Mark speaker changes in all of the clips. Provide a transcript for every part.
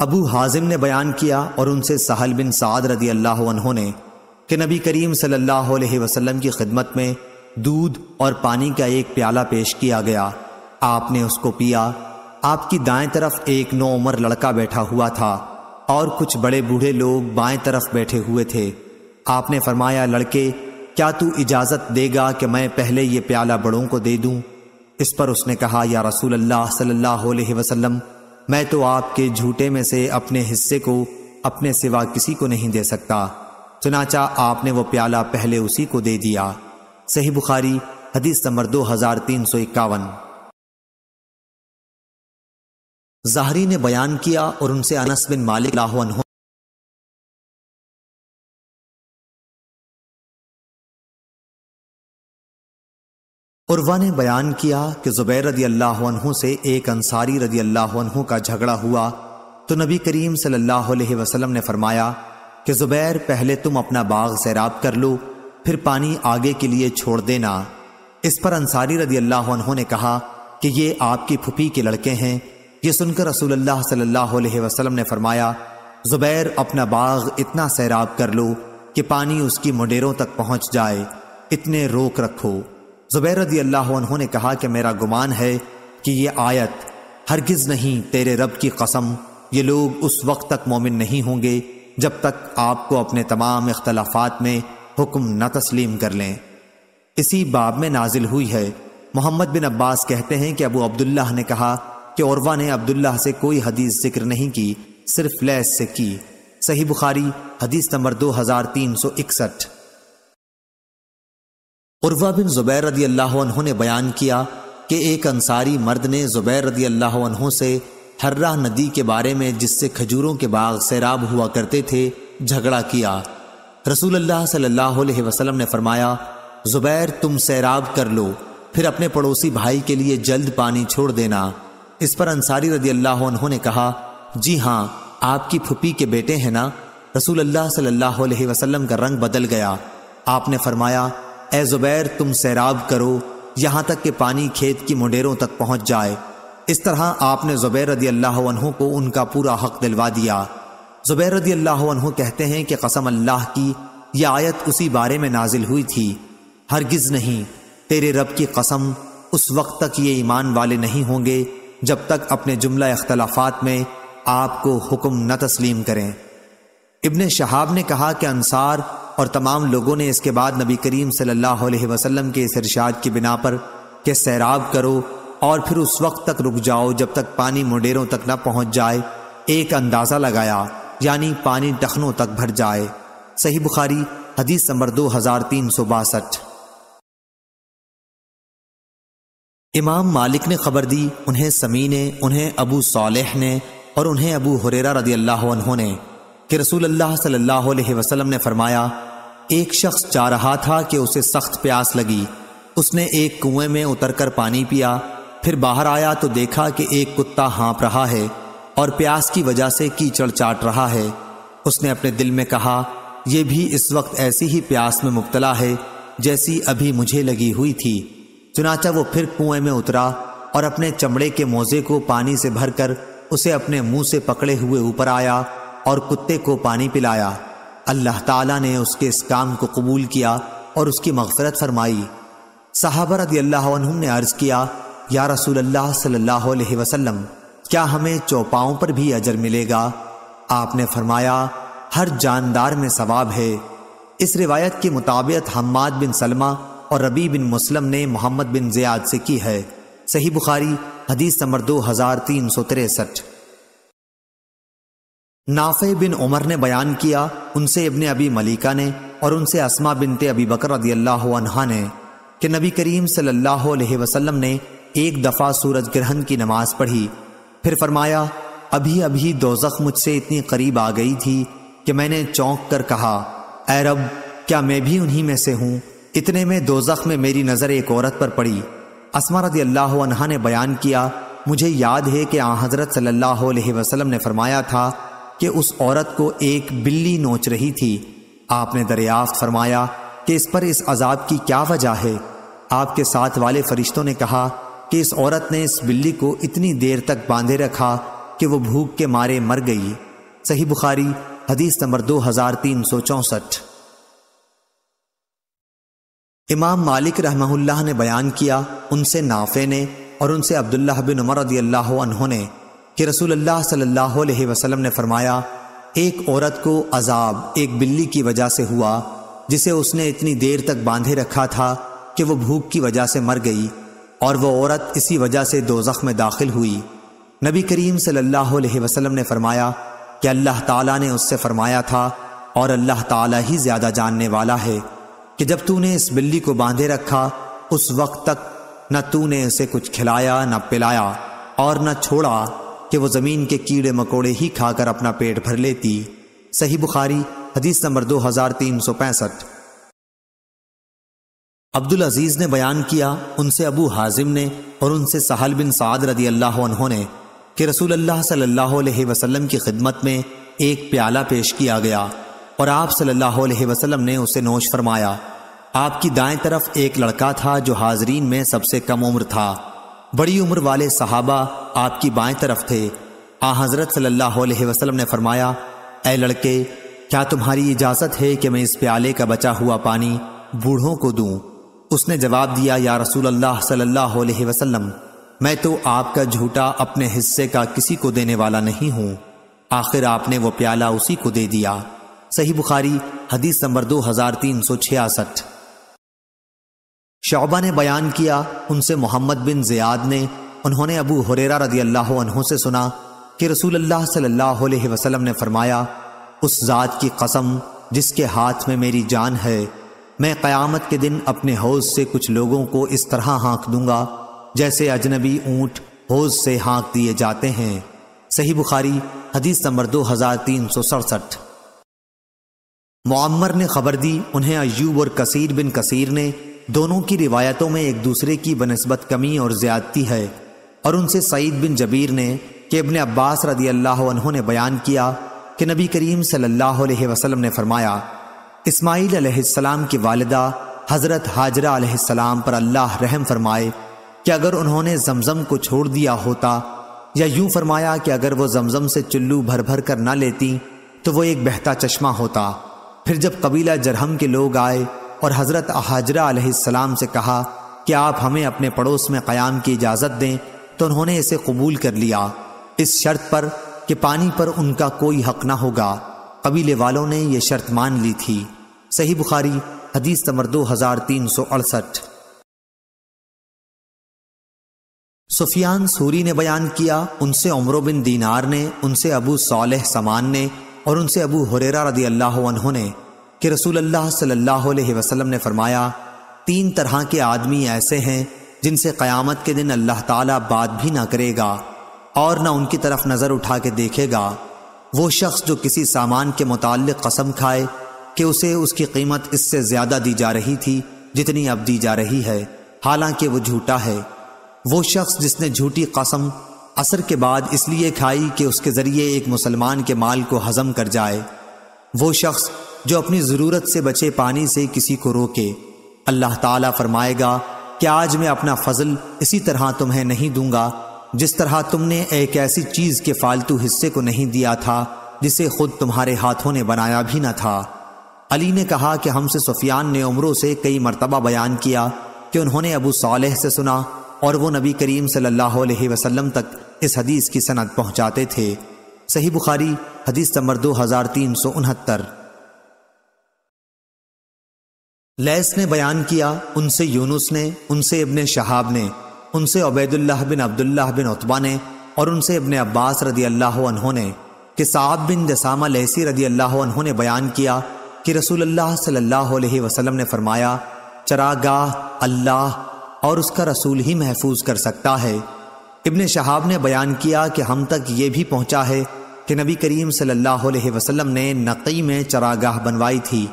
Speaker 1: अबू हाजिम ने बयान किया और उनसे सहल बिन साद रदी अल्लाह ने कि नबी करीम सल्लल्लाहु अलैहि वसल्लम की खिदमत में दूध और पानी का एक प्याला पेश किया गया। आपने उसको पिया। आपकी दाएँ तरफ़ एक नौ उम्र लड़का बैठा हुआ था और कुछ बड़े बूढ़े लोग बाएँ तरफ़ बैठे हुए थे। आपने फरमाया, लड़के, क्या तू इजाज़त देगा कि मैं पहले ये प्याला बड़ों को दे दूँ? इस पर उसने कहा, या रसूल अल्लाह सल्लल्लाहु अलैहि वसल्लम मैं तो आपके झूठे में से अपने हिस्से को अपने सिवा किसी को नहीं दे सकता। चुनाचा आपने वो प्याला पहले उसी को दे दिया। सही बुखारी, हदीस नंबर दो हज़ार तीन सौ इक्यावन। जहरी ने बयान किया और उनसे अनस बिन मालिक लाहन उर्वा ने बयान किया कि जुबैर रदी अल्लाह से एक अंसारी रदी अल्लाह का झगड़ा हुआ तो नबी करीम सल्लल्लाहु अलैहि वसल्लम ने फरमाया कि जुबैर, पहले तुम अपना बाग सैराब कर लो, फिर पानी आगे के लिए छोड़ देना। इस पर अंसारी रदी अल्लाह ने कहा कि ये आपकी फुफी के लड़के हैं। ये सुनकर रसूलुल्लाह सल्लल्लाहु अलैहि वसल्लम ने फरमाया, जुबैर, अपना बाग इतना सैराब कर लो कि पानी उसकी मुडेरों तक पहुँच जाए, इतने रोक रखो। जुबैर रदी अल्लाह ने कहा कि मेरा गुमान है कि ये आयत हरगिज नहीं तेरे रब की कसम, ये लोग उस वक्त तक मोमिन नहीं होंगे जब तक आपको अपने तमाम इख्तलाफात में हुक्म न तस्लीम कर लें। इसी बाब में नाजिल हुई है। मोहम्मद बिन अब्बास कहते हैं कि अबू अब्दुल्ला ने कहा कि औरवा ने अब्दुल्ला से कोई हदीस ज़िक्र नहीं की, सिर्फ़ लैस से की। सही बुखारी, हदीस नंबर दो हज़ार तीन सौ इकसठ। उर्वा बिन जुबैर रदी अल्लाह ने बयान किया कि एक अंसारी मर्द ने जुबैर रदी अल्लाह से हर्रा नदी के बारे में, जिससे खजूरों के बाग सैराब हुआ करते थे, झगड़ा किया। रसूल अल्लाह सल्लल्लाहु अलैहि वसल्लम ने फरमाया, जुबैर, तुम सैराब कर लो, फिर अपने पड़ोसी भाई के लिए जल्द पानी छोड़ देना। इस पर अंसारी रदी अल्लाह ने कहा, जी हाँ आपकी फुपी के बेटे हैं ना? रसूल अल्लाह सल्लल्लाहु अलैहि वसल्लम का रंग बदल गया। आपने फरमाया ए जुबैर, तुम सैराब करो, यहाँ तक कि पानी खेत की मुडेरों तक पहुँच जाए। इस तरह आपने जुबैर रदी अल्लाह को उनका पूरा हक दिलवा दिया। जुबैर रदी अल्लाह कहते हैं कि कसम अल्लाह की यह आयत उसी बारे में नाजिल हुई थी। हरगिज नहीं, तेरे रब की कसम, उस वक्त तक ये ईमान वाले नहीं होंगे, जब तक अपने जुमला अख्तलाफात में आपको हुक्म न तस्लीम करें। इब्ने शहाब ने कहा कि अंसार और तमाम लोगों ने इसके बाद नबी करीम सल्लल्लाहु अलैहि वसल्लम के इस इरशाद की बिना पर कि सैराब करो और फिर उस वक्त तक रुक जाओ जब तक पानी मुडेरों तक न पहुँच जाए, एक अंदाज़ा लगाया, यानी पानी टखनों तक भर जाए। सही बुखारी, हदीस नंबर दो हज़ार तीन सौ बासठ। इमाम मालिक ने खबर दी, उन्हें समी ने, उन्हें अबू सालेह ने और उन्हें अबू हुरेरा रदी अल्लाह ने, कि रसूल अल्लाह सल्लल्लाहु अलैहि वसल्लम ने फरमाया एक शख्स जा रहा था कि उसे सख्त प्यास लगी। उसने एक कुएँ में उतरकर पानी पिया, फिर बाहर आया तो देखा कि एक कुत्ता हाँप रहा है और प्यास की वजह से कीचड़ चाट रहा है। उसने अपने दिल में कहा यह भी इस वक्त ऐसी ही प्यास में मुबतला है जैसी अभी मुझे लगी हुई थी। चुनाचा वो फिर कुएँ में उतरा और अपने चमड़े के मोजे को पानी से भरकर उसे अपने मुँह से पकड़े हुए ऊपर आया और कुत्ते को पानी पिलाया। अल्लाह ताला ने उसके इस काम को कबूल किया और उसकी मगफरत फरमाई। साहबा रदी अल्लाह ने अर्ज़ किया, या रसूल अल्लाह सल्लल्लाहु अलैहि वसल्लम, क्या हमें चौपाओं पर भी अजर मिलेगा? आपने फरमाया, हर जानदार में सवाब है। इस रिवायत के मुताबिक हम्माद बिन सलमा और रबी बिन मुसलम ने मोहम्मद बिन जियाद से की है। सही बुखारी, हदीस नंबर दो हज़ार तीन सौ तिरसठ। नाफे बिन उमर ने बयान किया, उनसे इबन अबी मलिका ने और उनसे असमा बिनते अबी बकर ने कि नबी करीम सल्लल्लाहु अलैहि वसल्लम ने एक दफ़ा सूरज ग्रहण की नमाज़ पढ़ी। फिर फरमाया, अभी अभी दोजख मुझसे इतनी करीब आ गई थी कि मैंने चौंक कर कहा रब, क्या मैं भी उन्हीं में से हूँ? इतने में दोजख में मेरी नज़र एक औरत पर पड़ी। असमा रदी अल्लाह ने बयान किया, मुझे याद है कि आ हज़रत सल्लल्लाहु अलैहि वसल्लम ने फरमाया था कि उस औरत को एक बिल्ली नोच रही थी। आपने दरियाफ्त फरमाया कि इस पर इस अजाब की क्या वजह है? आपके साथ वाले फरिश्तों ने कहा कि इस औरत ने इस बिल्ली को इतनी देर तक बांधे रखा कि वो भूख के मारे मर गई। सही बुखारी, हदीस नंबर दो हज़ार तीन सौ चौसठ। इमाम मालिक रहमहुल्लाह ने बयान किया, उनसे नाफे ने और उनसे अब्दुल्लाह बिन उमर रदी अल्लाह ने कि रसूल अल्लाह सल्लल्लाहु अलैहि वसल्लम ने फरमाया, एक औरत को अजाब, एक बिल्ली की वजह से हुआ, जिसे उसने इतनी देर तक बांधे रखा था कि वो भूख की वजह से मर गई और वो औरत इसी वजह से दोजख में दाखिल हुई। नबी करीम सल्लल्लाहु अलैहि वसल्लम ने फरमाया, कि अल्लाह ताला ने उससे फरमाया था और अल्लाह ताला ही ज़्यादा जानने वाला है कि जब तूने इस बिल्ली को बांधे रखा, उस वक्त तक न तूने उसे कुछ खिलाया, न पिलाया और न छोड़ा। कि वो ज़मीन के कीड़े मकोड़े ही खाकर अपना पेट भर लेती। सही बुखारी, हदीस नंबर दो हज़ार तीन सौ पैंसठ। अब्दुल अज़ीज़ ने बयान किया, उनसे अबू हाजिम ने और उनसे सहल बिन साद रदी अल्लाह ने कि रसूल अल्लाह सल्लल्लाहु अलैहि वसल्लम की खिदमत में एक प्याला पेश किया गया और आप सल्लल्लाहु अलैहि वसल्लम ने उसे नोश फरमाया, आपकी दाएँ तरफ़ एक लड़का था जो हाजरीन में सबसे कम उम्र था। बड़ी उम्र वाले सहाबा आपकी बाएँ तरफ़ थे। आ, हज़रत सल्लल्लाहु अलैहि वसल्लम ने फरमाया ए लड़के, क्या तुम्हारी इजाज़त है कि मैं इस प्याले का बचा हुआ पानी बूढ़ों को दूँ? उसने जवाब दिया, या रसूल अल्लाह सल्लल्लाहु अलैहि वसल्लम, मैं तो आपका झूठा अपने हिस्से का किसी को देने वाला नहीं हूँ। आखिर आपने वो प्याला उसी को दे दिया। सही बुखारी, हदीस नंबर दो हज़ार तीन सौ छियासठ। शौबा ने बयान किया, उनसे मोहम्मद बिन जियाद ने, उन्होंने अबू हुरेरा रदी अल्लाह से सुना कि रसूल अल्लाह सल्लल्लाहु अलैहि वसल्लम ने फरमाया, उस जात की कसम जिसके हाथ में मेरी जान है, मैं क़यामत के दिन अपने हौज से कुछ लोगों को इस तरह हाँक दूँगा, जैसे अजनबी ऊँट हौज से हाँक दिए जाते हैं। सही बुखारी, हदीस नंबर दो हज़ार तीन सौ सड़सठ। मुआमर ने खबर दी, उन्हें अयूब और कसीर बिन कसीर ने दोनों की रिवायतों में एक दूसरे की बनस्बत कमी और ज्यादती है। और उनसे सईद बिन जबीर ने कि इब्ने अब्बास रदी अल्लाह ने बयान किया कि नबी करीम सल्लल्लाहु अलैहि वसल्लम ने फरमाया इस्माईल अलैहिस्सलाम की वालदा हज़रत हाजरा अलैहिस्सलाम पर अल्लाह रहम फरमाए कि अगर उन्होंने जमजम को छोड़ दिया होता या यूँ फरमाया कि अगर वो जमजम से चुल्लू भर भर कर ना लेती तो वो एक बहता चश्मा होता। फिर जब कबीला जरहम के लोग आए और हज़रत हाजरा से कहा कि आप हमें अपने पड़ोस में क़याम की इजाज़त दें? तो उन्होंने इसे कबूल कर लिया। इस शर्त पर कि पानी पर उनका कोई हक ना होगा। कबीले वालों ने यह शर्त मान ली थी। सही बुखारी, हदीस नंबर दो हज़ार तीन सौ अड़सठ। सुफियान सूरी ने बयान किया, उनसे उमरो बिन दीनार ने, उनसे अबू सालेह समान ने और उनसे अबू हुरेरा रदी अल्लाह ने। कि रसूल अल्लाह सल्लल्लाहु अलैहि वसल्लम ने फरमाया, तीन तरह के आदमी ऐसे हैं जिनसे क़यामत के दिन अल्लाह ताला बात भी ना करेगा और ना उनकी तरफ़ नज़र उठा के देखेगा। वो शख्स जो किसी सामान के मुतालिक कसम खाए कि उसे उसकी कीमत इससे ज़्यादा दी जा रही थी, जितनी अब दी जा रही है, हालाँकि वो झूठा है। वो शख्स जिसने झूठी कसम असर के बाद इसलिए खाई कि उसके ज़रिए एक मुसलमान के माल को हजम कर जाए। वो शख्स जो अपनी ज़रूरत से बचे पानी से किसी को रोके। अल्लाह ताला फरमाएगा कि आज मैं अपना फजल इसी तरह तुम्हें नहीं दूँगा, जिस तरह तुमने एक ऐसी चीज़ के फालतू हिस्से को नहीं दिया था, जिसे खुद तुम्हारे हाथों ने बनाया भी न था? अली ने कहा कि हमसे सुफियान ने उम्रों से कई मरतबा बयान किया कि उन्होंने अबू सालेह से सुना और वो नबी करीम सल्लल्लाहु अलैहि वसल्लम तक इस हदीस की सनद पहुंचाते थे। सही बुखारी, हदीस नंबर दो हज़ार तीन सौ उनहत्तर। लैस ने बयान किया, उनसे यूनुस ने, उनसे इब्ने शहाब ने, उनसे उबैदुल्लाह बिन अब्दुल्लाह बिन उतबा ने और उनसे इबन अब्बास रदी अल्लाह ने कि साब बिन जसामा लहसी रदी अल्लाह ने बयान किया कि रसूल अल्लाह सल्लल्लाहु अलैहि वसल्लम ने फरमाया, चरागाह अल्लाह और उसका रसूल ही महफूज कर सकता है। इब्ने शहाब ने बयान किया कि हम तक ये भी पहुँचा है कि नबी करीम सल्लल्लाहु अलैहि वसल्लम ने नक़ी में चरागाह बनवाई थी।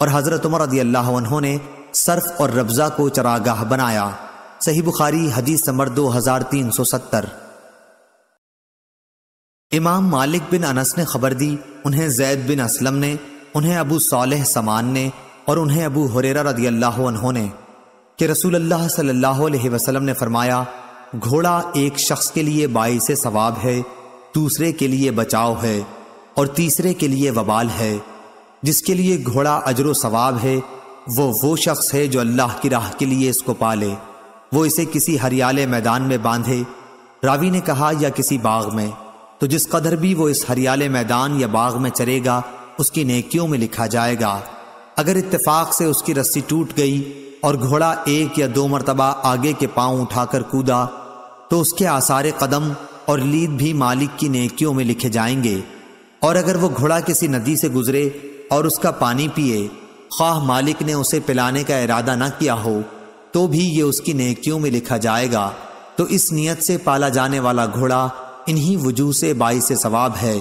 Speaker 1: और हज़रत उमर रदी अल्लाह ने सर्फ और रब्ज़ा को चरागाह बनाया। सही बुखारी हदीस नंबर दो हज़ार तीन सौ सत्तर। इमाम मालिक बिन अनस ने खबर दी, उन्हें जैद बिन असलम ने, उन्हें अबू सालेह समान ने और उन्हें अबू हुरेरा रदी अल्लाह ने कि रसूल अल्लाह सल्लल्लाहु अलैहि वसल्लम ने फरमाया, घोड़ा एक शख्स के लिए बाई से सवाब है, दूसरे के लिए बचाव है और तीसरे के लिए वबाल है। जिसके लिए घोड़ा अजरो सवाब है, वो वो शख्स है जो अल्लाह की राह के लिए इसको पाले। वो इसे किसी हरियाले मैदान में बांधे। रावी ने कहा, या किसी बाग में? तो जिस कदर भी वो इस हरियाले मैदान या बाग में चरेगा, उसकी नेकियों में लिखा जाएगा, अगर इत्तेफाक से उसकी रस्सी टूट गई और घोड़ा एक या दो मरतबा आगे के पाँव उठाकर कूदा तो उसके आसार कदम और लीद भी मालिक की नेकियों में लिखे जाएँगे। और अगर वो घोड़ा किसी नदी से गुजरे और उसका पानी पिए। ख्वाह मालिक ने उसे पिलाने का इरादा न किया हो तो भी ये उसकी नेकियों में लिखा जाएगा। तो इस नियत से पाला जाने वाला घोड़ा इन्हीं वजूह से बाईस सवाब है।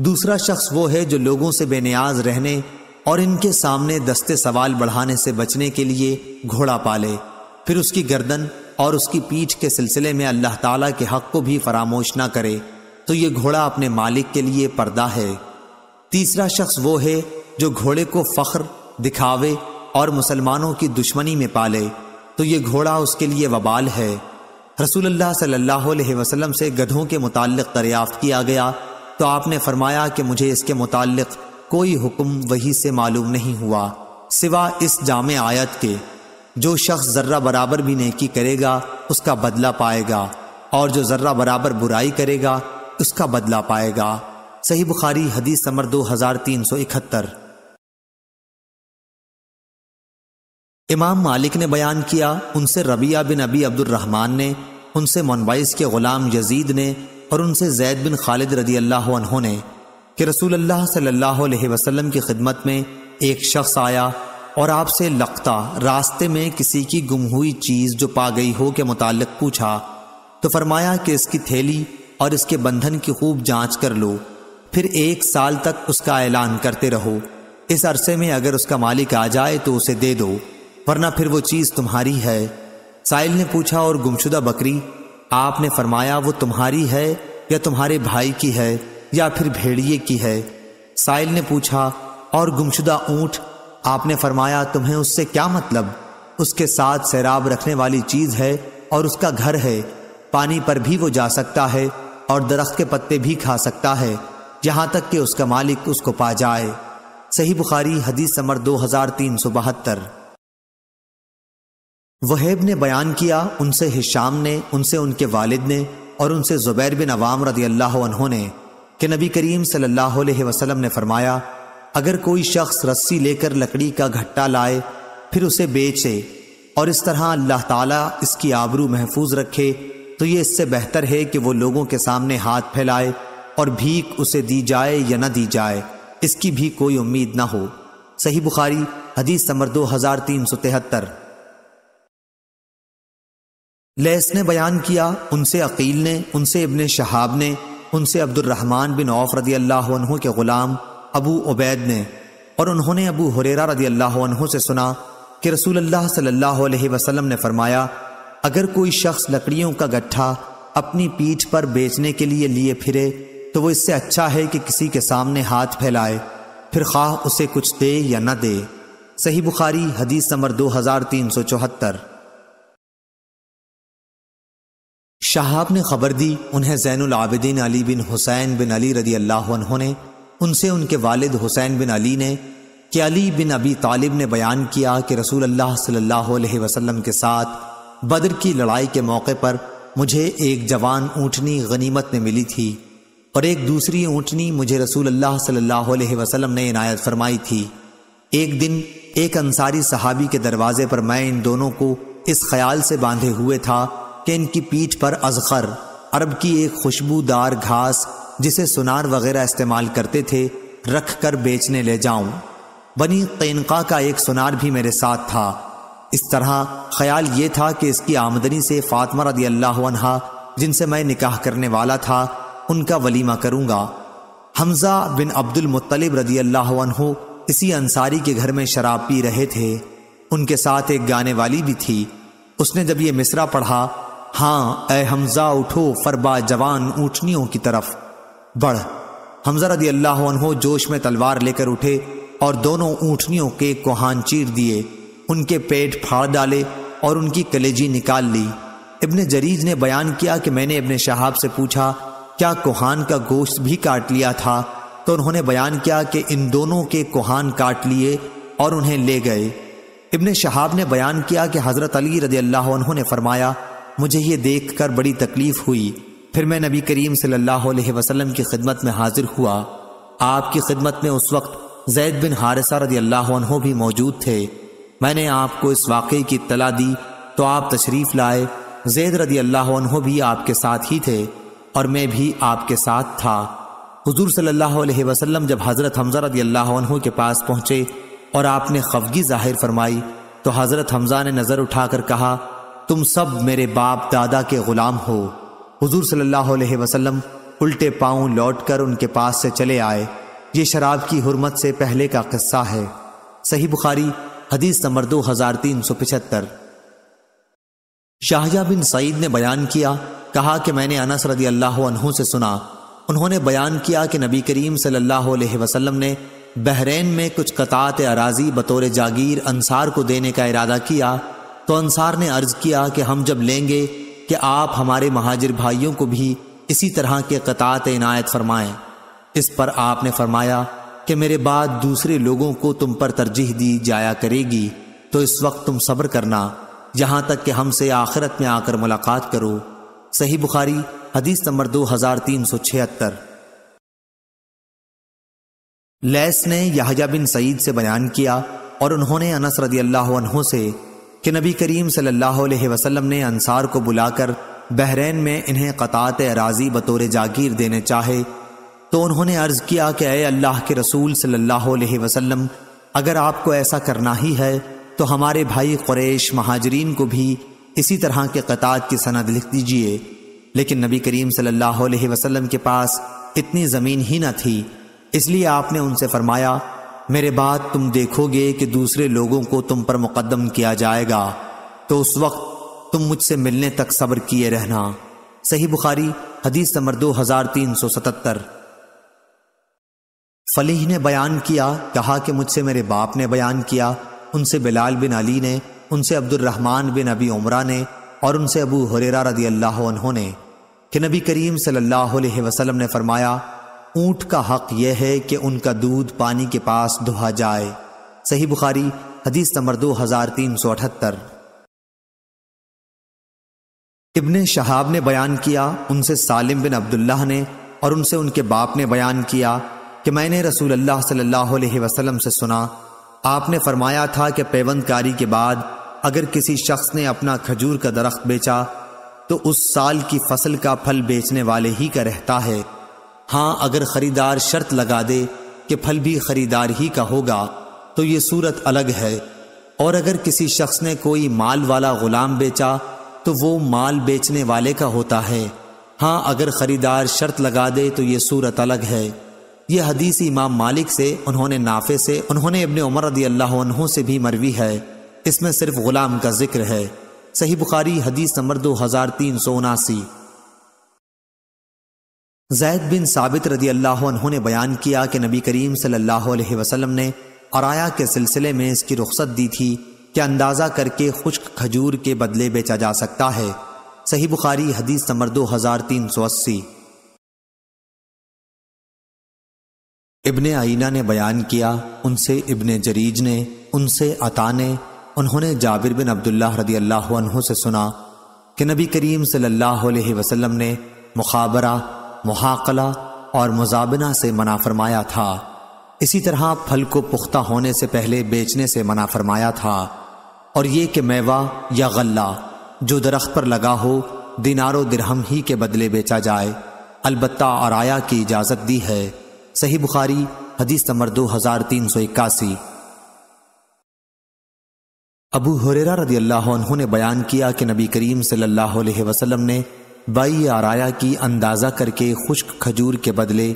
Speaker 1: दूसरा शख्स वो है जो लोगों से बेनियाज रहने और इनके सामने दस्ते सवाल बढ़ाने से बचने के लिए घोड़ा पाले। फिर उसकी गर्दन और उसकी पीठ के सिलसिले में अल्लाह ताला के हक को भी फरामोश ना करे तो ये घोड़ा अपने मालिक के लिए पर्दा है। तीसरा शख्स वो है जो घोड़े को फख्र, दिखावे और मुसलमानों की दुश्मनी में पाले। तो ये घोड़ा उसके लिए वबाल है। रसूलुल्लाह सल्लल्लाहु अलैहि वसल्लम से गधों के मुतालिक दरियाफ्त किया गया। तो आपने फरमाया कि मुझे इसके मुतालिक कोई हुक्म वही से मालूम नहीं हुआ, सिवा इस जाम आयत के। जो शख्स जर्रा बराबर भी नेकी करेगा, उसका बदला पाएगा, और जो जर्रा बराबर बुराई करेगा, उसका बदला पाएगा। सही बुखारी हदीस नंबर दो हज़ार तीन सौ इकहत्तर। इमाम मालिक ने बयान किया, उनसे रबिया बिन अबी अब्दुलरहमान ने, उनसे मुनबाइस के गुलाम यजीद ने और उनसे जैद बिन खालिद रदी अल्लाह ने कि रसूल अल्लाह सल्लल्लाहु अलैहि वसल्लम की खिदमत में एक शख्स आया और आपसे लकता रास्ते में किसी की गुम हुई चीज़ जो पा गई हो के मुतालिक पूछा तो फरमाया कि इसकी थैली और इसके बंधन की खूब जाँच कर लो। फिर एक साल तक उसका ऐलान करते रहो। इस अरसे में अगर उसका मालिक आ जाए तो उसे दे दो, वरना फिर वो चीज़ तुम्हारी है। साइल ने पूछा, और गुमशुदा बकरी, आपने फरमाया वो तुम्हारी है या तुम्हारे भाई की है या फिर भेड़िए की है? साइल ने पूछा, और गुमशुदा ऊँट, आपने फरमाया तुम्हें उससे क्या मतलब? उसके साथ सैराब रखने वाली चीज़ है और उसका घर है, पानी पर भी वो जा सकता है और दरख्त के पत्ते भी खा सकता है। यहाँ तक कि उसका मालिक उसको पा जाए। सही बुखारी हदीस समर दो हज़ार तीन सौ बहत्तर। वहेब ने बयान किया, उनसे हिशाम ने, उनसे उनके वालिद ने और उनसे जुबैर बिन अवाम रदी अल्लाह ने कि नबी करीम सल्लल्लाहु अलैहि वसल्लम ने फरमाया, अगर कोई शख्स रस्सी लेकर लकड़ी का घट्टा लाए, फिर उसे बेचे और इस तरह अल्लाह ताला इसकी आबरू महफूज रखे तो ये इससे बेहतर है कि वो लोगों के सामने हाथ फैलाए और भीख उसे दी जाए या न दी जाए, इसकी भी कोई उम्मीद ना हो। सही बुखारी, हदीस नंबर दो हज़ार तीन सौ तिहत्तर। लैस ने बयान किया, उनसे अकील ने, उनसे इबन शहाब ने, उनसे अब्दुलरहमान बिन औफ रदी अल्लाह के ग़ुलाम अबू उबैद ने, और उन्होंने अबू हुरेरा रदी अल्लाह से सुना कि रसूल अल्लाह सल्लल्लाहु अलैहि वसल्लम ने फरमाया, अगर कोई शख्स लकड़ियों का गट्ठा अपनी पीठ पर बेचने के लिए लिए फिरे तो वो इससे अच्छा है कि किसी के सामने हाथ फैलाए, फिर खाह उसे कुछ दे या न दे। सही बुखारी, हदीस नंबर दो हज़ार तीन सौ चौहत्तर। शहाब ने खबर दी, उन्हें जैनुल आबिदीन अली बिन हुसैन बिन अली रदी अल्लाह ने, उनसे उनके वालिद हुसैन बिन अली ने, कि अली बिन अबी तालिब ने बयान किया कि रसूल अल्लाह सल्लल्लाहु अलैहि वसल्लम के साथ बद्र की लड़ाई के मौके पर मुझे एक जवान ऊँटनी गनीमत में मिली थी। और एक दूसरी ऊँटनी मुझे रसूल अल्लाह सल्लल्लाहु अलैहि वसल्लम ने इनायत फरमाई थी। एक दिन एक अंसारी सहाबी के दरवाजे पर मैं इन दोनों को इस ख्याल से बांधे हुए था कि इनकी पीठ पर अजखर, अरब की एक खुशबूदार घास, जिसे सुनार वगैरह इस्तेमाल करते थे, रख कर बेचने ले जाऊँ। बनी कैनका का एक सुनार भी मेरे साथ था। इस तरह ख्याल ये था कि इसकी आमदनी से फातमा रदी अल्लाह जिनसे मैं निकाह करने वाला था उनका वलीमा करूँगा। हमजा बिन अब्दुल मुत्तलिब रदी अल्लाह इसी अंसारी के घर में शराब पी रहे थे। उनके साथ एक गाने वाली भी थी। उसने जब ये मिसरा पढ़ा हाँ ए हमजा, उठो, फरबा, जवान, ऊँटनियों की तरफ़। बढ़। हमजा रदी अल्लाह जोश में तलवार लेकर उठे और दोनों ऊँटनियों के कोहान चीर दिए। उनके पेट फाड़ डाले और उनकी कलेजी निकाल ली। इब्ने जरीज ने बयान किया कि मैंने अपने शहाब से पूछा क्या कोहान का गोश्त भी काट लिया था? तो उन्होंने बयान किया कि इन दोनों के कोहान काट लिए और उन्हें ले गए। इब्ने शहाब ने बयान किया कि हज़रत अली रदी अल्लाह ने फरमाया, मुझे ये देखकर बड़ी तकलीफ़ हुई। फिर मैं नबी करीम सल्लल्लाहु अलैहि वसल्लम की खिदमत में हाजिर हुआ। आपकी खिदमत में उस वक्त जैद बिन हारिसा रदी अल्लाह भी मौजूद थे। मैंने आपको इस वाक़े की इतला दी तो आप तशरीफ़ लाए। जैद रदी अल्लाह भी आपके साथ ही थे। और मैं भी आपके साथ था। हुजूर सल्लल्लाहु अलैहि वसल्लम जब हज़रत हमजा रदी अल्लाह के पास पहुँचे और आपने खफगी ज़ाहिर फरमाई तो हज़रत हमजा ने नज़र उठाकर कहा, तुम सब मेरे बाप दादा के गुलाम हो। हुजूर सल्लल्लाहु अलैहि वसल्लम उल्टे पाँव लौटकर उनके पास से चले आए। ये शराब की हुरमत से पहले का किस्सा है। सही बुखारी, हदीस नंबर दो हज़ार तीन सौ पिछहत्तर। शाहजहा बिन सईद ने बयान किया कहा कि मैंने अनस रदी अल्लाह से सुना। उन्होंने बयान किया कि नबी करीम सल्लल्लाहु अलैहि वसल्लम ने बहरीन में कुछ कतात अराजी बतौर जागीर अंसार को देने का इरादा किया। तो अंसार ने अर्ज़ किया कि हम जब लेंगे कि आप हमारे महाजिर भाइयों को भी इसी तरह के कतात इनायत फरमाएँ। इस पर आपने फरमाया कि मेरे बाद दूसरे लोगों को तुम पर तरजीह दी जाया करेगी। तो इस वक्त तुम सब्र करना यहाँ तक कि हमसे आखिरत में आकर मुलाकात करो। सही बुखारी, हदीस नंबर दो हज़ार तीन सौ छिहत्तर। लैस ने याहजा बिन सईद से बयान किया और उन्होंने अनस रदी अल्लाह से कि नबी करीम सल्लल्लाहु अलैहि वसल्लम ने अंसार को बुलाकर बहरीन में इन्हें कतात अराजी बतौर जागीर देने चाहे तो उन्होंने अर्ज़ किया कि अय अल्लाह के रसूल सल्लल्लाहु अलैहि वसल्लम, अगर आपको ऐसा करना ही है तो हमारे भाई क़ुरैश महाजरीन को भी इसी तरह के कतात की सनद लिख दीजिए। लेकिन नबी करीम सल्लल्लाहु अलैहि वसल्लम के पास इतनी ज़मीन ही न थी। इसलिए आपने उनसे फरमाया, मेरे बाद तुम देखोगे कि दूसरे लोगों को तुम पर मुकदम किया जाएगा। तो उस वक्त तुम मुझसे मिलने तक सब्र किए रहना। सही बुखारी, हदीस नंबर दो हज़ार तीन सौ सतहत्तर। फलीह ने बयान किया, कहा कि मुझसे मेरे बाप ने बयान किया। उनसे बिलाल बिन अली ने उनसे अब्दुलरहमान बिन अबी उमरा ने और उनसे अबू हुरेरा रदी अल्लाह ने कि नबी करीम सल्लल्लाहु अलैहि वसल्लम ने फरमाया, ऊँट का हक यह है कि उनका दूध पानी के पास दुहा जाए। सही बुखारी, हदीस नंबर दो हज़ार तीन सौ अठहत्तर। इब्ने शहाब ने बयान किया, उनसे सालिम बिन अब्दुल्लाह ने और उनसे उनके बाप ने बयान किया कि, मैंने रसूल अल्लाह सल्लल्लाहु अलैहि वसल्लम से सुना आपने फरमाया था कि पेवंदकारी के बाद अगर किसी शख्स ने अपना खजूर का दरख्त बेचा तो उस साल की फ़सल का फल बेचने वाले ही का रहता है। हाँ अगर खरीदार शर्त लगा दे कि फल भी खरीदार ही का होगा तो ये सूरत अलग है। और अगर किसी शख्स ने कोई माल वाला गुलाम बेचा तो वो माल बेचने वाले का होता है। हाँ अगर खरीदार शर्त लगा दे तो ये सूरत अलग है। यह हदीस इमाम मालिक से, उन्होंने नाफे से, उन्होंने अपने उमर रदी अल्लाह से भी मरवी है। इसमें सिर्फ़ गुलाम का ज़िक्र है। सही बुखारी हदीस नंबर दो हज़ार तीन सौ उनासी। जैद बिन साबित रदी अल्लाह ने बयान किया कि नबी करीम सल्लल्लाहु अलैहि वसल्लम ने अराया के सिलसिले में इसकी रुख्सत दी थी कि अंदाज़ा करके खुश्क खजूर के बदले बेचा जा सकता है। सही बुखारी हदीस नंबर दो हज़ार तीन सौ अस्सी। इब्ने आईना ने बयान किया, उनसे इब्ने जरीज ने, उनसे अता ने, उन्होंने जाबिर बिन अब्दुल्ला रदी अल्लाह से सुना कि नबी करीम सल्लल्लाहु अलैहि वसल्लम ने मुखाबरा, मुहाकला और मुजाबना से मना फरमाया था। इसी तरह फल को पुख्ता होने से पहले बेचने से मना फरमाया था। और ये कि मेवा या गल्ला, जो दरख्त पर लगा हो, दिनारो दिरहम ही के बदले बेचा जाए, अलबत्ता आराया की इजाज़त दी है। सही बुखारी, हदीस नंबर दो हज़ार तीन सौ इक्यासी। अबू हुरेरा रदी अल्लाह ने बयान किया कि नबी करीम सल्लल्लाहु अलैहि वसल्लम ने बाई आराया की अंदाज़ा करके खुश्क खजूर के बदले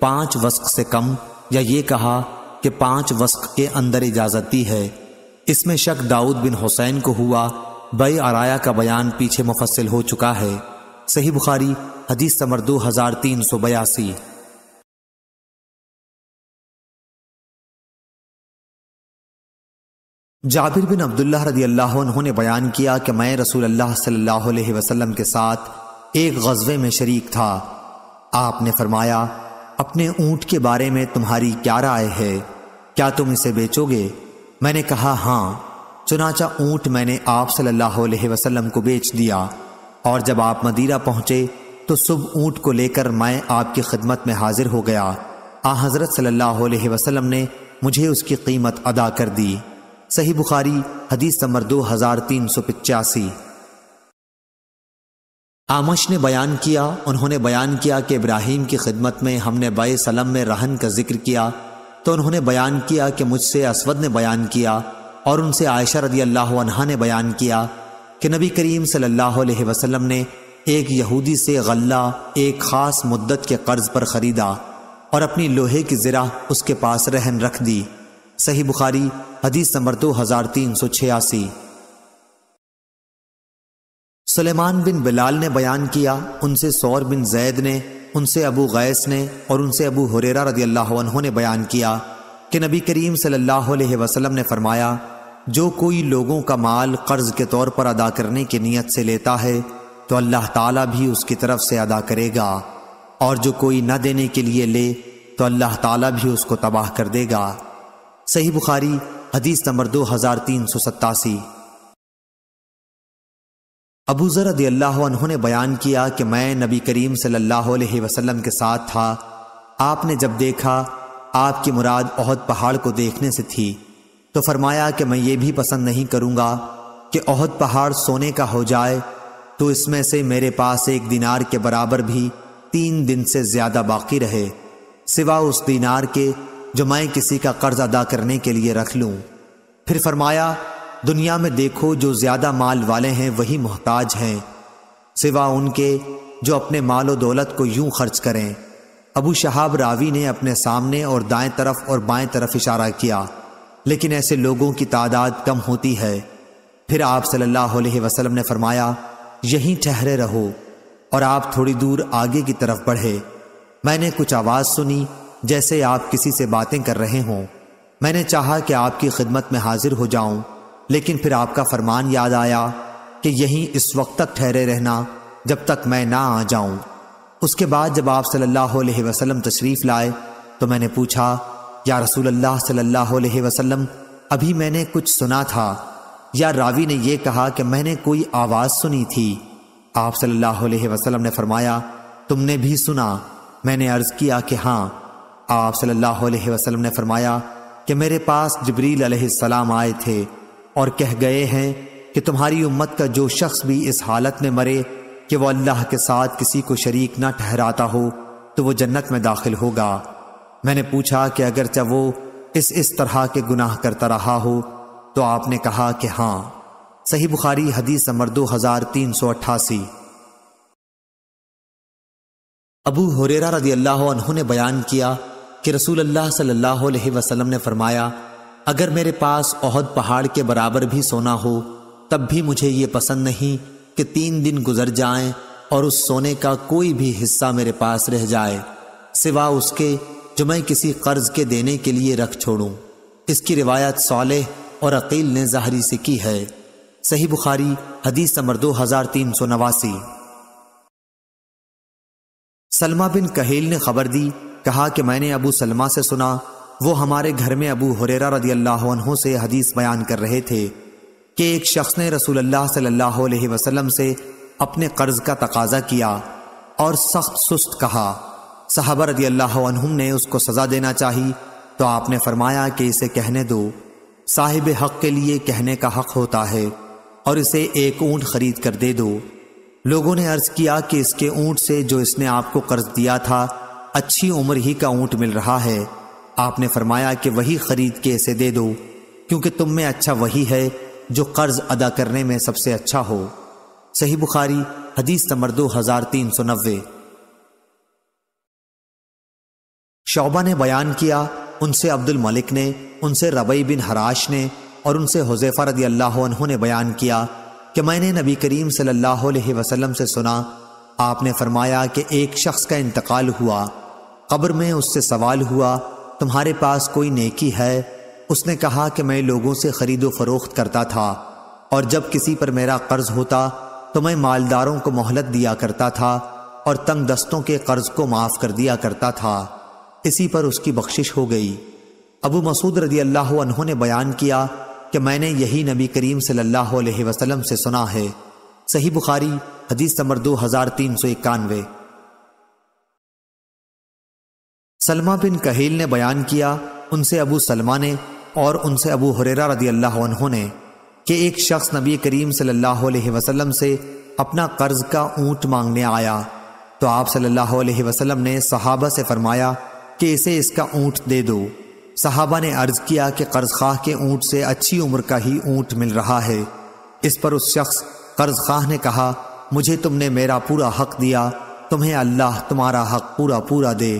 Speaker 1: पाँच वस्क से कम या ये कहा कि पाँच वस्क के अंदर इजाज़त दी है। इसमें शक दाऊद बिन हुसैन को हुआ। बई आराया का बयान पीछे मुफसल हो चुका है। सही बुखारी, हदीस नंबर दो हज़ार तीन सौ बयासी। जाबिर बिन अब्दुल्ला रदी अल्लाह ने बयान किया कि मैं रसूल अल्लाह सल्लल्लाहु अलैहि वसल्लम के साथ एक गजबे में शरीक था। आपने फरमाया, अपने ऊँट के बारे में तुम्हारी क्या राय है? क्या तुम इसे बेचोगे? मैंने कहा हाँ। चुनाचा ऊँट मैंने आप सल्लल्लाहु अलैहि वसल्लम को बेच दिया। और जब आप मदीरा पहुँचे तो सुबह ऊँट को लेकर मैं आपकी खिदमत में हाजिर हो गया। आ हज़रत सल्लल्लाहु अलैहि वसल्लम ने मुझे उसकी कीमत अदा कर दी। सही बुखारी, हदीस नंबर दो हज़ार तीन सौ पिचासी। आमश ने बयान किया, उन्होंने बयान किया कि इब्राहिम की खिदमत में हमने बे सलम में रहन का ज़िक्र किया तो उन्होंने बयान किया कि मुझसे असवद ने बयान किया, और उनसे आयशा रदी अल्लाह ने बयान किया कि नबी करीम सल्लल्लाहु अलैहि वसल्लम ने एक यहूदी से गल्ला, एक ख़ास मुद्दत के कर्ज पर ख़रीदा, और अपनी लोहे की ज़रा उसके पास रहन रख दी। सही बुखारी, हदीस नंबर दो हज़ार तीन सौ छियासी। सलेमान बिन बिलाल ने बयान किया, उनसे सौर बिन जैद ने, उनसे अबू गैस ने और उनसे अबू हुरेरा रदी अल्लाह ने बयान किया कि नबी करीम सल्लल्लाहु अलैहि वसल्लम ने फरमाया, जो कोई लोगों का माल कर्ज के तौर पर अदा करने की नीयत से लेता है तो अल्लाह ताला भी उसकी तरफ़ से अदा करेगा। और जो कोई न देने के लिए ले तो अल्लाह ताला भी उसको तबाह कर देगा। सही बुखारी, हदीस नंबर दो हज़ार तीन सौ सत्तासी। अबू जर अल्लाह ने बयान किया कि मैं नबी करीम सल्लल्लाहु अलैहि वसल्लम के साथ था। आपने जब देखा, आपकी मुराद ओहद पहाड़ को देखने से थी। तो फरमाया कि मैं ये भी पसंद नहीं करूँगा कि ओहद पहाड़ सोने का हो जाए तो इसमें से मेरे पास एक दिनार के बराबर भी तीन दिन से ज़्यादा बाकी रहे। सिवा उस दिनार के जो मैं किसी का कर्ज अदा करने के लिए रख लूँ। फिर फरमाया, दुनिया में देखो जो ज़्यादा माल वाले हैं, वही मोहताज हैं। सिवा उनके जो अपने माल और दौलत को यूँ खर्च करें। अबू शहाब रावी ने अपने सामने और दाएँ तरफ़ और बाएँ तरफ़ इशारा किया, लेकिन ऐसे लोगों की तादाद कम होती है। फिर आप सल्लल्लाहु अलैहि वसल्लम ने फरमाया, यहीं ठहरे रहो और आप थोड़ी दूर आगे की तरफ़ बढ़े। मैंने कुछ आवाज़ सुनी जैसे आप किसी से बातें कर रहे हों। मैंने चाहा कि आपकी खिदमत में हाजिर हो जाऊँ, लेकिन फिर आपका फरमान याद आया कि यहीं इस वक्त तक ठहरे रहना जब तक मैं ना आ जाऊँ। उसके बाद जब आप सल्लल्लाहु अलैहि वसल्लम तशरीफ़ लाए तो मैंने पूछा, या रसूल अल्लाह सल्लल्लाहु अलैहि वसल्लम, अभी मैंने कुछ सुना था, या रावी ने यह कहा कि मैंने कोई आवाज़ सुनी थी? आप सल्लल्लाहु अलैहि वसल्लम ने फरमाया, तुमने भी सुना, मैंने अर्ज़ किया कि हाँ। आप सल्लल्लाहु अलैहि वसल्लम ने फरमाया कि मेरे पास जबरील अलैहिस्सलाम आए थे और कह गए हैं कि तुम्हारी उम्मत का जो शख्स भी इस हालत में मरे कि वह अल्लाह के साथ किसी को शरीक ना ठहराता हो तो वो जन्नत में दाखिल होगा। मैंने पूछा कि अगर चाहे वो इस इस तरह के गुनाह करता रहा हो तो आपने कहा कि हाँ। सही बुखारी हदीस नंबर दो हज़ार तीन सौ अट्ठासी। अबू हुरेरा रदी अल्लाह ने बयान किया कि रसूल अल्लाह सल्लल्लाहु अलैहि वसल्लम ने फरमाया, अगर मेरे पास ओहद पहाड़ के बराबर भी सोना हो, तब भी मुझे ये पसंद नहीं कि तीन दिन गुजर जाएँ और उस सोने का कोई भी हिस्सा मेरे पास रह जाए, सिवा उसके जो मैं किसी कर्ज के देने के लिए रख छोड़ूं। इसकी रिवायत सालेह और अकील ने जाहरी से की है। सही बुखारी, हदीस नंबर दो हज़ार तीन सौ नवासी। सलमा बिन कहेल ने खबर दी कहा कि मैंने अबू सलमा से सुना, वो हमारे घर में अबू हुरेरा रदी अल्लाह से हदीस बयान कर रहे थे कि एक शख्स ने रसूल अल्लाह सल्लल्लाहु अलैहि वसल्लम से अपने कर्ज का तकाजा किया और सख्त सुस्त कहा, साहबा रदी अल्लाह ने उसको सजा देना चाहिए तो आपने फरमाया कि इसे कहने दो। साहिब हक के लिए कहने का हक होता है और इसे एक ऊँट खरीद कर दे दो। लोगों ने अर्ज़ किया कि इसके ऊँट से जो इसने आपको कर्ज दिया था अच्छी उम्र ही का ऊँट मिल रहा है। आपने फरमाया कि वही खरीद के इसे दे दो, क्योंकि तुम में अच्छा वही है जो कर्ज अदा करने में सबसे अच्छा हो। सही बुखारी, हदीस नंबर दो हज़ार तीन सौ नब्बे। शौबा ने बयान किया, उनसे अब्दुल मलिक ने, उनसे रबई बिन हराश ने और उनसे हुजैफा रदी अल्लाह ने बयान किया कि मैंने नबी करीम सल्लल्लाहु अलैहि वसल्लम से सुना आपने फरमाया कि एक शख्स का इंतकाल हुआ, कब्र में उससे सवाल हुआ, तुम्हारे पास कोई नेकी है? उसने कहा कि मैं लोगों से खरीदो फरोख्त करता था, और जब किसी पर मेरा कर्ज होता तो मैं मालदारों को मोहलत दिया करता था, और तंग दस्तों के कर्ज को माफ़ कर दिया करता था। इसी पर उसकी बख्शिश हो गई। अबू मसूद रदी अल्लाह ने बयान किया कि मैंने यही नबी करीम सल्लल्लाहु अलैहि वसल्लम से सुना है। सही बुखारी, हदीस नंबर दो हज़ार तीन सौ इक्यानवे। सलमा बिन कहील ने बयान किया, उनसे अबू सलमा ने और उनसे अबू हुरेरा रदी अल्लाह ने कि एक शख्स नबी करीम सल्लल्लाहु अलैहि वसल्लम से अपना कर्ज का ऊँट मांगने आया। तो आप सल्लल्लाहु अलैहि वसल्लम ने सहाबा से फरमाया कि इसे इसका ऊँट दे दो। सहाबा ने अर्ज़ किया कि कर्ज खाह के ऊँट से अच्छी उम्र का ही ऊँट मिल रहा है। इस पर उस शख्स कर्ज खाह ने कहा, मुझे तुमने मेरा पूरा हक दिया, तुम्हें अल्लाह तुम्हारा हक पूरा पूरा दे।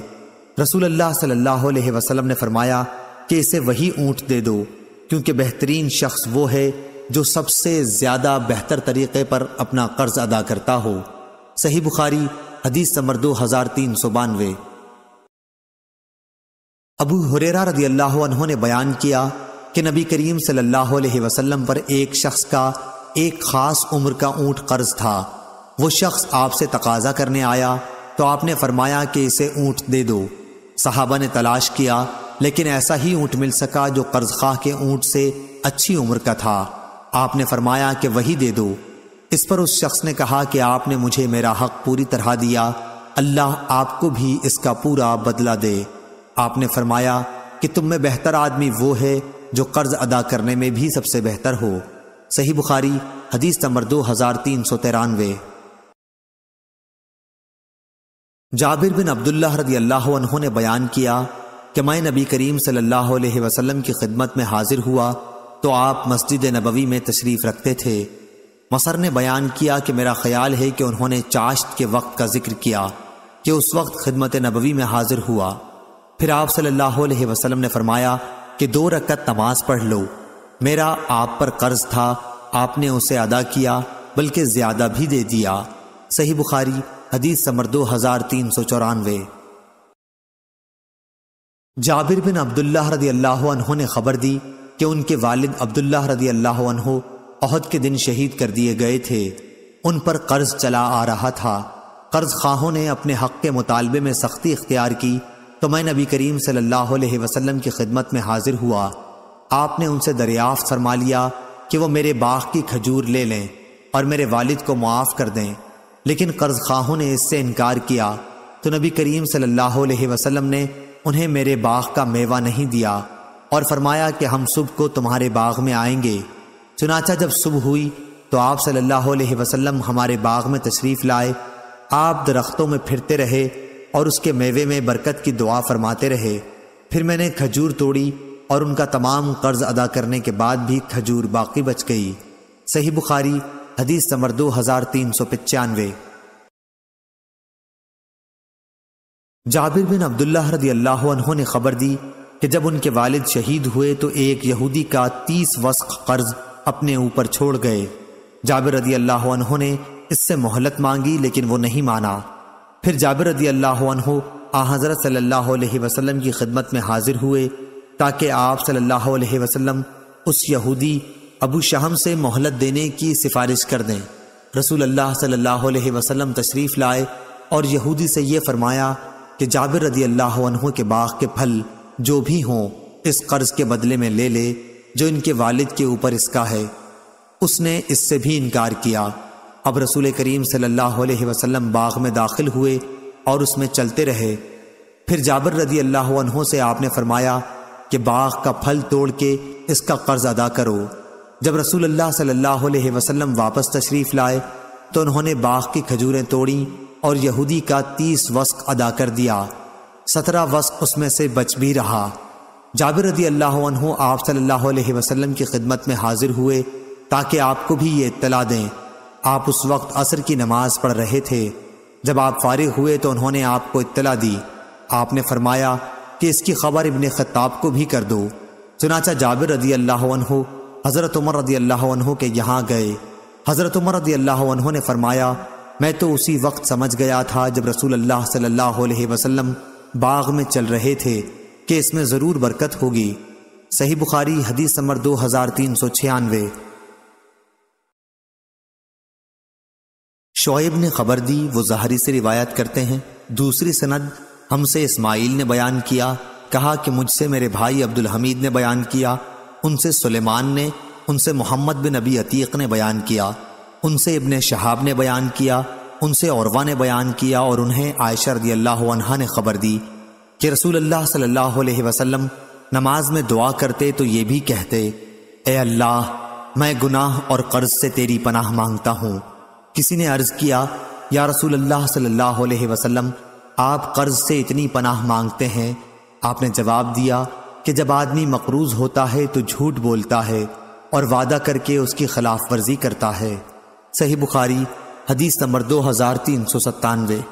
Speaker 1: रसूल अल्लाह सल्लल्लाहु अलैहि वसल्लम ने फरमाया कि इसे वही ऊँट दे दो, क्योंकि बेहतरीन शख्स वो है जो सबसे ज़्यादा बेहतर तरीके पर अपना कर्ज अदा करता हो। सही बुखारी, हदीस नंबर दो हज़ार तीन सौ बानवे। अबू हुरेरा रदी अल्लाह ने बयान किया कि नबी करीम सल्लल्लाहु अलैहि वसल्लम पर एक शख्स का एक खास उम्र का ऊँट कर्ज था। वो शख्स आपसे तकाजा करने आया तो आपने फरमाया कि इसे ऊँट दे दो। साहबा ने तलाश किया, लेकिन ऐसा ही ऊँट मिल सका जो कर्ज खाह के ऊँट से अच्छी उम्र का था। आपने फरमाया कि वही दे दो। इस पर उस शख्स ने कहा कि आपने मुझे मेरा हक पूरी तरह दिया, अल्लाह आपको भी इसका पूरा बदला दे। आपने फरमाया कि तुम में बेहतर आदमी वो है जो कर्ज अदा करने में भी सबसे बेहतर हो। सही बुखारी, हदीस नंबर दो हज़ार तीन सौ तिरानवे। जाबिर बिन अब्दुल्ला रदी अल्लाह ने बयान किया कि मैं नबी करीम सल्लल्लाहु अलैहि वसल्लम की खिदमत में हाजिर हुआ तो आप मस्जिद नबवी में तशरीफ़ रखते थे। मसर ने बयान किया कि मेरा ख्याल है कि उन्होंने चाश्त के वक्त का ज़िक्र किया कि उस वक्त खिदमत नबवी में हाजिर हुआ। फिर आप सल्लल्लाहु अलैहि वसल्लम ने फरमाया कि दो रकत नमाज़ पढ़ लो। मेरा आप पर कर्ज था, आपने उसे अदा किया, बल्कि ज़्यादा भी दे दिया। सही बुखारी, हदीस समर दो हज़ार तीन सौ चौरानवे। जाबिर बिन अब्दुल्ला रदी अल्लाह ने खबर दी कि उनके वालिद अब्दुल्लाह रदी अल्लाह अहद के दिन शहीद कर दिए गए थे। उन पर कर्ज चला आ रहा था। कर्ज खाहों ने अपने हक के मुतालबे में सख्ती इख्तियार की तो मैं नबी करीम सल्लल्लाहु अलैहि वसल्लम की खिदमत में हाजिर हुआ। आपने उनसे दरियाफ्त फरमा लिया कि वो मेरे बाग की खजूर ले लें और मेरे वालिद को मुआफ़ कर दें। लेकिन कर्ज खाहों ने इससे इनकार किया। तो नबी करीम सल्लल्लाहु अलैहि वसल्लम ने उन्हें मेरे बाग का मेवा नहीं दिया और फरमाया कि हम सुबह को तुम्हारे बाग में आएँगे। चुनाचा जब सुबह हुई तो आप सल्लल्लाहु अलैहि वसल्लम हमारे बाग में तशरीफ़ लाए। आप दरख्तों में फिरते रहे और उसके मेवे में बरकत की दुआ फरमाते रहे। फिर मैंने खजूर तोड़ी और उनका तमाम कर्ज अदा करने के बाद भी खजूर बाकी बच गई। सही बुखारी, हदीस नंबर दो हज़ार तीन सौ पचानवे। जाबिर बिन अब्दुल्ला रदी अल्लाह ने खबर दी कि जब उनके वालिद शहीद हुए तो एक यहूदी का तीस वस्क कर्ज अपने ऊपर छोड़ गए। जाबिर रदी अल्लाह ने इससे मोहलत मांगी, लेकिन वो नहीं माना। फिर जाबिर रदी अल्लाह आ हज़रत सल्लल्लाहु अलैहि वसल्लम की खिदमत में हाजिर हुए ताकि आप सल्लल्लाहु अलैहि वसल्लम उस यहूदी अबू शहम से मोहलत देने की सिफारिश कर दें। रसूल अल्लाह सल्लल्लाहु अलैहि वसल्लम तशरीफ़ लाए और यहूदी से ये फरमाया कि जाबिर रदी अल्लाह के बाग के फल जो भी हों, इस कर्ज के बदले में ले ले, जो इनके वालिद के ऊपर इसका है। उसने इससे भी इनकार किया। अब रसूल करीम सल्लल्लाहु अलैहि वसल्लम बाग में दाखिल हुए और उसमें चलते रहे। फिर जाबर रदी अल्लाह से आपने फरमाया कि बाग का फल तोड़ के इसका कर्ज अदा करो। जब रसूल अल्लाह सल्लल्लाहु अलैहि वसल्लम वापस तशरीफ़ लाए तो उन्होंने बाग की खजूरें तोड़ी और यहूदी का तीस वस्क अदा कर दिया। सत्रह वस्क उसमें से बच भी रहा। जाबिर रदी अल्लाह आप सल्लल्लाहु अलैहि वसल्लम की खिदमत में हाजिर हुए, ताकि आपको भी ये इतला दें। आप उस वक्त असर की नमाज़ पढ़ रहे थे। जब आप फारिग हुए तो उन्होंने आपको इतला दी। आपने फरमाया कि इसकी खबर इबन खत्ताब को भी कर दो। चुनाचा जाबिर रदी अल्लाह हज़रत उमर रदी अल्लाह के यहाँ गए। हज़रत उमर रदी अल्लाह ने फरमाया, मैं तो उसी वक्त समझ गया था जब रसूल अल्लाह सल्लल्लाहु अलैहि वसल्लम बाग में चल रहे थे कि इसमें ज़रूर बरकत होगी। सही बुखारी, हदीस नंबर दो हज़ार तीन सौ छियानवे। शोएब ने खबर दी, वो जहरी से रिवायत करते हैं। दूसरी सनद हमसे इस्माइल ने बयान किया, कहा कि मुझसे मेरे भाई अब्दुल हमीद ने बयान किया, उनसे सुलेमान ने, उनसे मोहम्मद बिन अबी अतीक ने बयान किया, उनसे इब्ने शहाब ने बयान किया, उनसे औरवा ने बयान किया और उन्हें आयशा रदी अल्लाह ने खबर दी कि रसूल अल्लाह सल्लल्लाहु अलैहि वसल्लम नमाज़ में दुआ करते तो ये भी कहते, ए अल्लाह, मैं गुनाह और कर्ज से तेरी पनाह माँगता हूँ। किसी ने अर्ज़ किया, या रसूल अल्लाह सल्लल्लाहु अलैहि वसल्लम आप कर्ज से इतनी पनाह मांगते हैं। आपने जवाब दिया कि जब आदमी मकरूज होता है तो झूठ बोलता है और वादा करके उसकी खिलाफ वर्जी करता है। सही बुखारी, हदीस नंबर दो हज़ार तीन सौ सत्तानवे।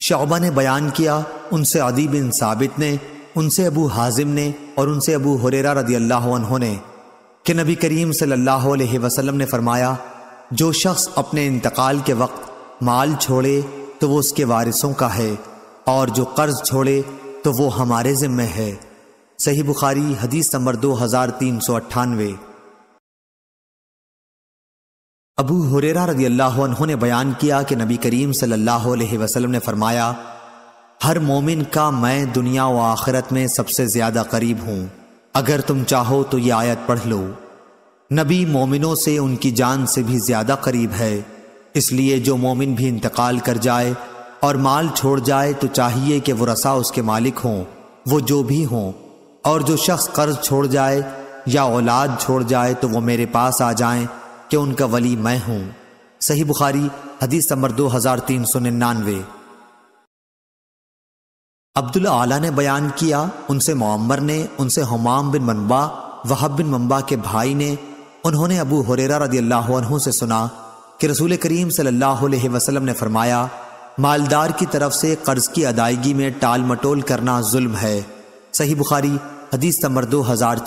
Speaker 1: शौबा ने बयान किया, उनसे अदी बिन साबित ने, उनसे अबू हाजिम ने और उनसे अबू हुरेरा रदी अल्लाह ने कि नबी करीम सल्लल्लाहु अलैहि वसल्लम ने फरमाया, जो शख्स अपने इंतकाल के वक्त माल छोड़े तो वो उसके वारिसों का है, और जो कर्ज छोड़े तो वो हमारे जिम्मे है। सही बुखारी, हदीस नंबर दो हज़ार तीन सौ अट्ठानवे। अबू हुरेरा रदी अल्लाह ने बयान किया कि नबी करीम सल्लल्लाहु अलैहि वसल्लम ने फरमाया, हर मोमिन का मैं दुनिया व आखिरत में सबसे ज़्यादा करीब हूँ। अगर तुम चाहो तो ये आयत पढ़ लो। नबी मोमिनों से उनकी जान से भी ज़्यादा करीब है। इसलिए जो मोमिन भी इंतकाल कर जाए और माल छोड़ जाए तो चाहिए कि वो रसा उसके मालिक हों, वो जो भी हों। और जो शख्स कर्ज छोड़ जाए या औलाद छोड़ जाए तो वो मेरे पास आ जाएँ कि उनका वली मैं हूँ। सही बुखारी, हदीस नंबर दो हज़ार तीन सौ निन्यानवे। अब्दुल आला ने बयान किया, उनसे मोम्मर ने, उनसे हमाम बिन मनबा वहब बिन मंबा के भाई ने, उन्होंने अबू हुरेरा रदी अल्लाह से सुना कि रसूल करीम वसल्लम ने फरमाया, मालदार की तरफ़ से कर्ज की अदायगी में टाल मटोल करना जुल्म है। सही बुखारी, हदीस नंबर दो हज़ार